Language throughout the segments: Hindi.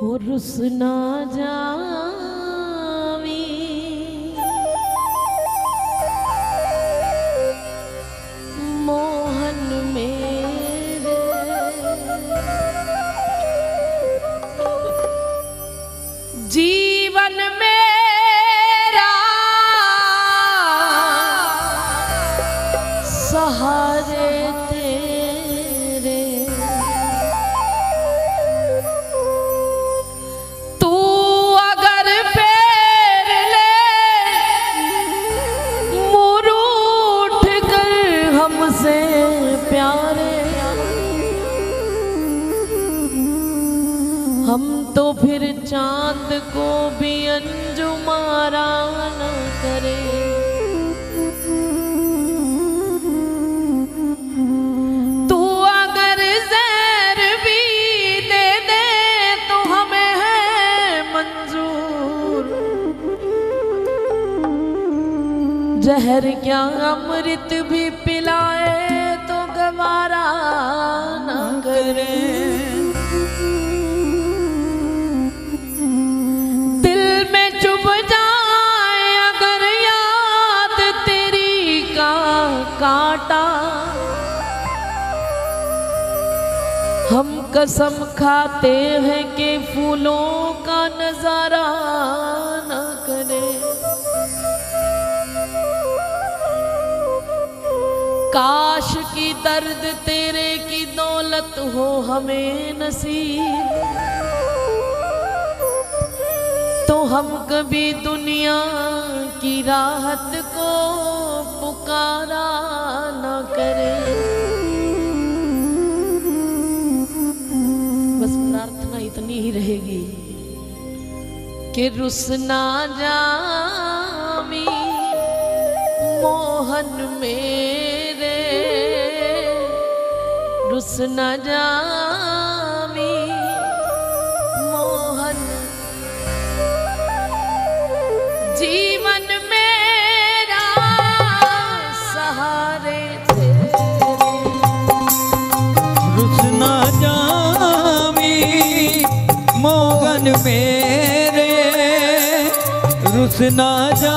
हो रुसना जा कसम खाते हैं कि फूलों का नज़ारा न करे। काश की दर्द तेरे की दौलत हो हमें नसीब। तो हम कभी दुनिया की राहत को पुकारा न करें। उतनी ही रहेगी कि रुसना जामी मोहन मेरे रुसना जा मेरे रुस ना जा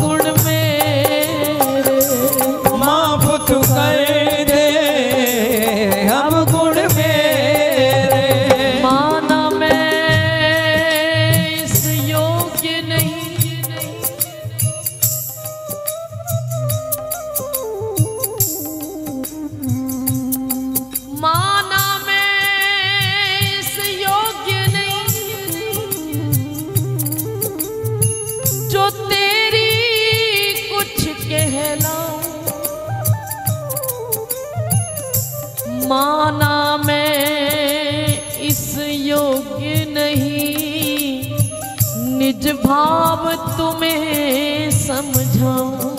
भाव तुम्हें समझाऊं।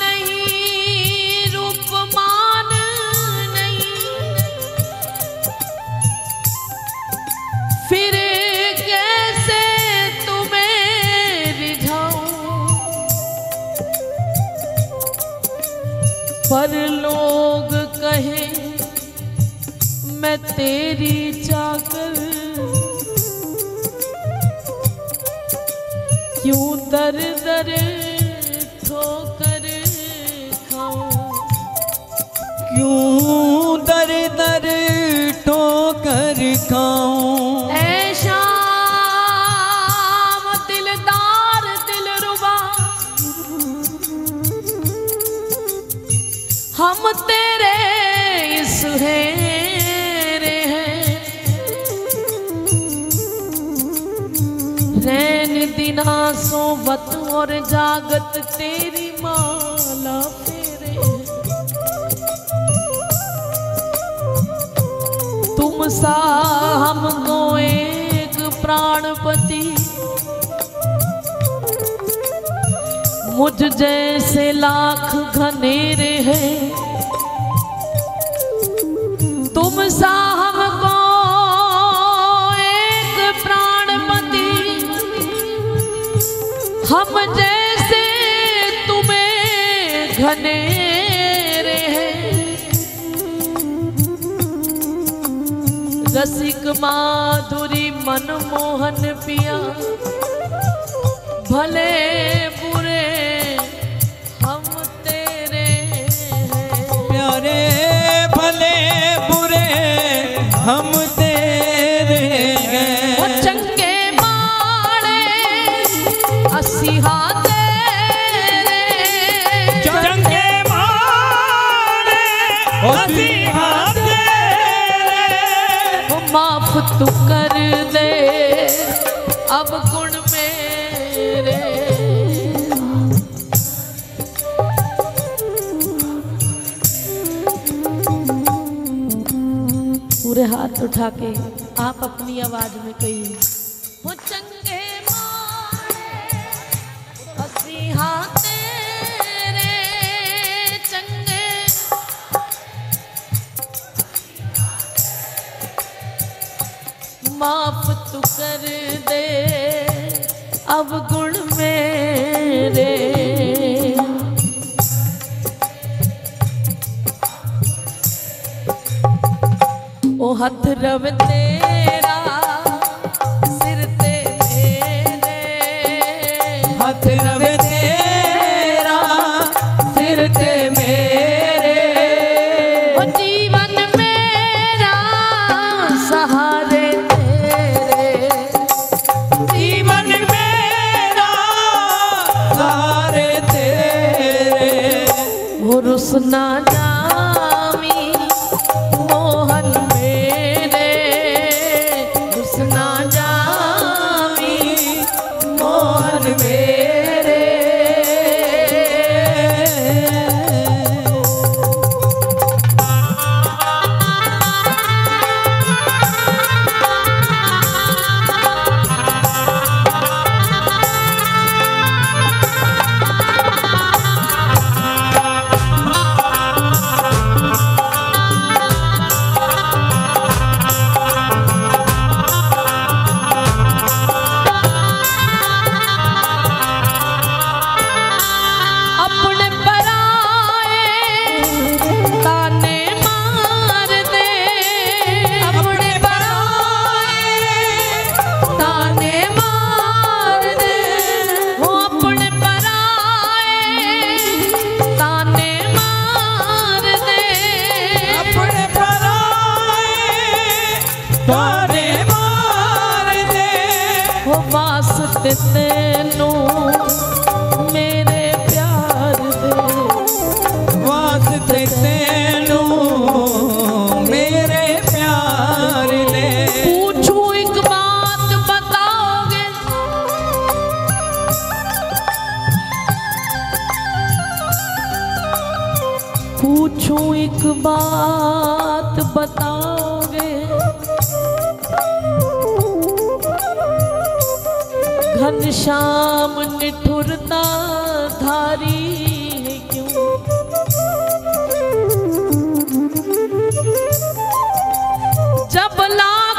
नहीं रूपमान नहीं। फिर कैसे तुम्हें पर लोग मैं तेरी चाकर। क्यों दर दर ठोकर खाऊं? क्यों दर दर ठोकर खाऊं? हम तेरे इस हेरे दिना सोवत और जागत, तेरी माला फेरे। तुम सा हम हमको एक प्राणपति। मुझ जैसे लाख घनेरे हैं। तुम सा हमको हम जैसे तुम्हें घनेरे हैं। रसिक माधुरी मनमोहन पिया भले माफ़ तू कर दे। अब गुण मेरे। पूरे हाथ उठा के आप अपनी आवाज़ में कहिए। तू कर दे अब गुण मेरे ओ हथ Oh. पूछूँ एक बात बताओगे? घनश्याम निठुरता धारी है क्यों? जब लाखों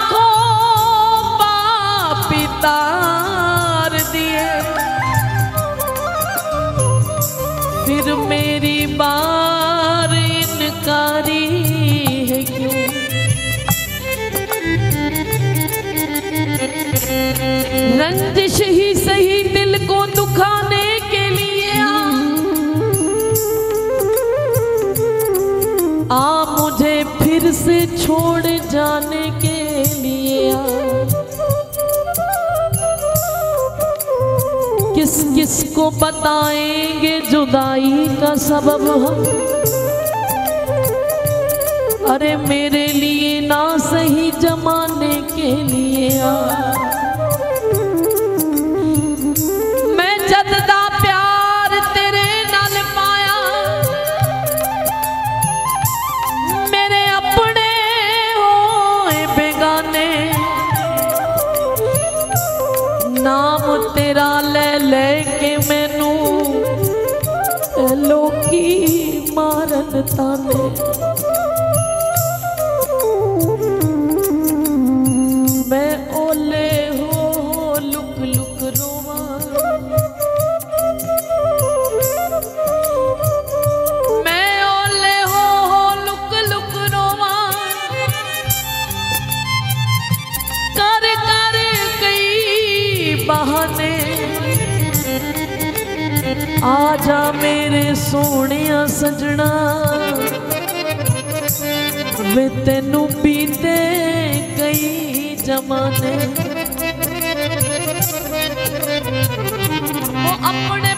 रंजिश ही सही दिल को दुखाने के लिए आ। आ मुझे फिर से छोड़ जाने के लिए आ। किस किस को बताएँगे जुदाई का सबब हम? अरे मेरे लिए ना सही जमाने के लिए आ। ਤੇਰਾ ਲੈ ਲੈ ਕੇ ਮੈਨੂੰ। ਲੋਕੀ ਮਾਰਨ ਤਾਨੇ। ਮੇਰੇ ਸੋਹਣਿਆ ਸਜਣਾ। ਵੇ ਤੈਨੂੰ ਪੀਤੇ ਕਈ ਜਮਾਨੇ। ਉਹ ਆਪਣੇ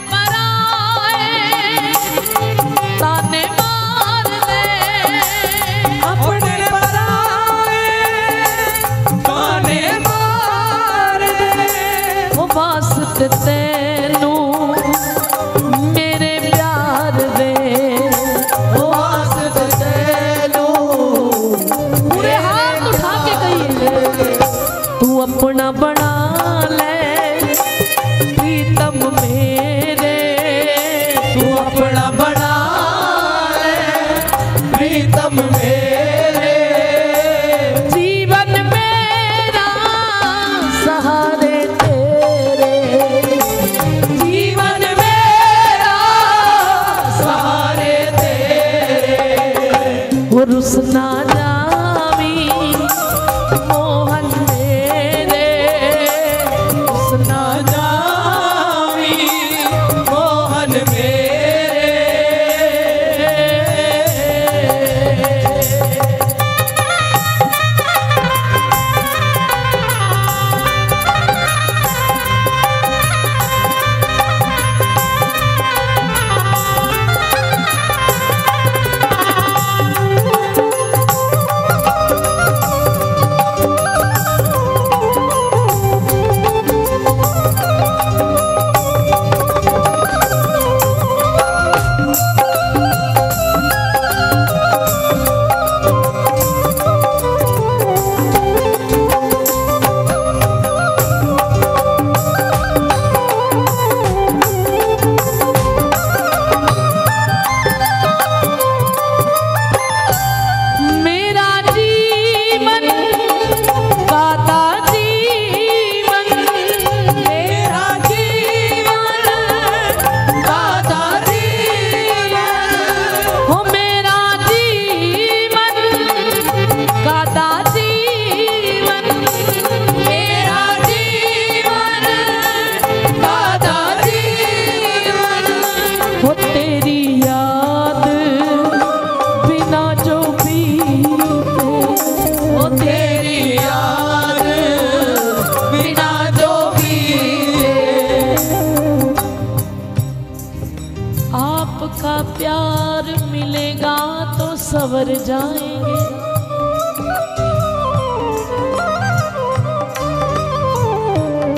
जाएँगे।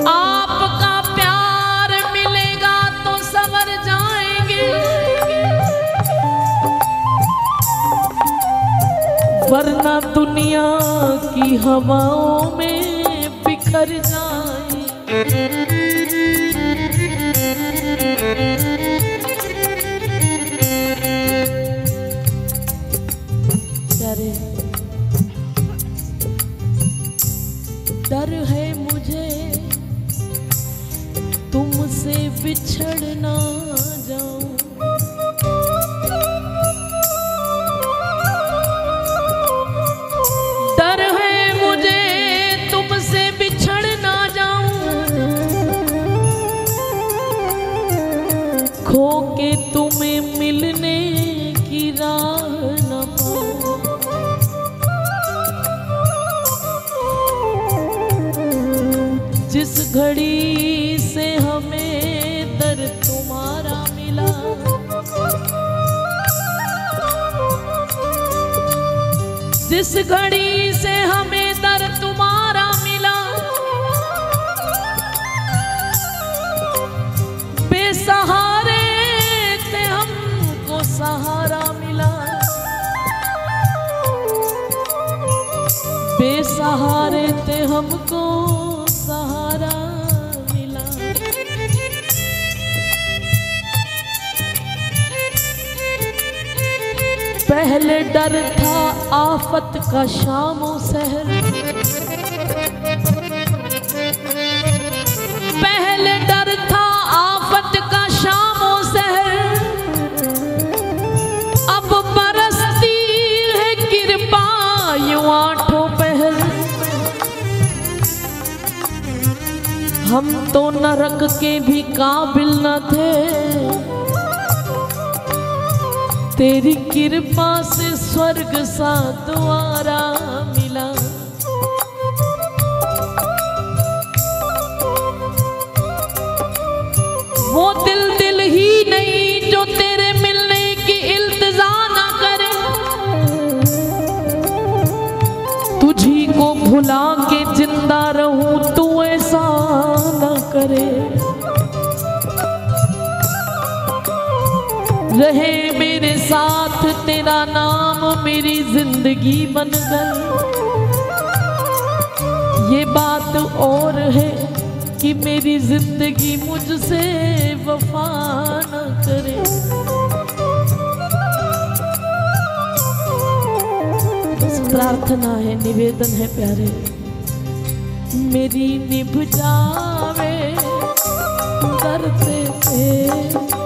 आपका प्यार मिलेगा तो सवर जाएँगे। वरना दुनिया की हवाओं में बिखर जाए डर है मुझे तुमसे बिछड़ जिस घड़ी से हमें दर तुम्हारा मिला। बेसहारे थे हमको सहारा मिला। बेसहारे थे हमको पहले डर था, आफत का शामो सहर। पहले डर था, आफत का शामो सहर। अब बरसती है कृपा यूँ आठों पहर। हम तो नरक के भी काबिल न थे। तेरी कृपा से स्वर्ग सा द्वारा मिला। वो दिल दिल ही नहीं जो तेरे मिलने की इल्तजा ना करे। तुझी को भुला के ज़िंदा रहूँ तू ऐसा ना करे। रहे मेरे साथ, तेरा नाम मेरी ज़िंदगी बन गई। ये बात और है कि मेरी ज़िंदगी मुझसे वफा न करे। प्रार्थना है, निवेदन है प्यारे। मेरी निभ जावे करते थे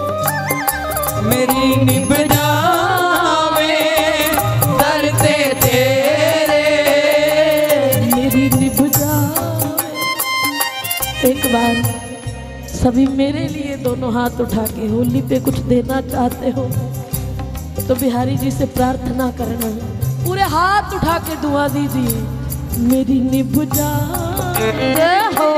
सभी मेरे लिए दोनों हाथ उठा के होली पे कुछ देना चाहते हो तो बिहारी जी से प्रार्थना करना। पूरे हाथ उठा के दुआ दीजिए, मेरी निभ जावे हो।